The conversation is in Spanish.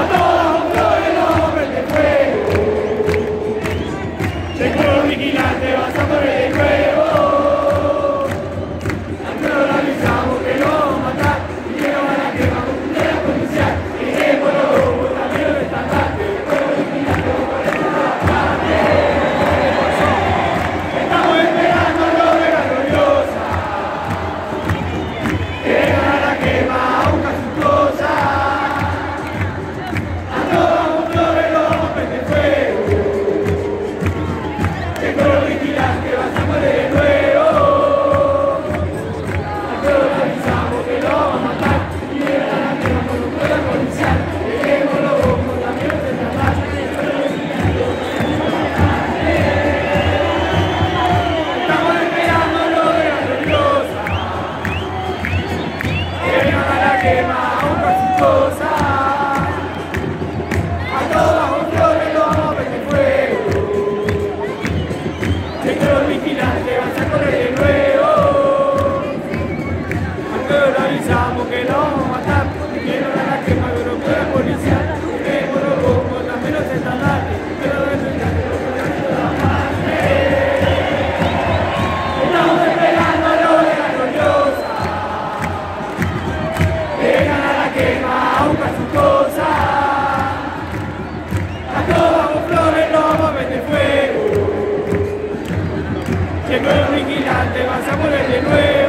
Adore! quema aunque su cosa. A todos los flores no vamos a meter fuego. Que no es vigilante, vas a poner de nuevo.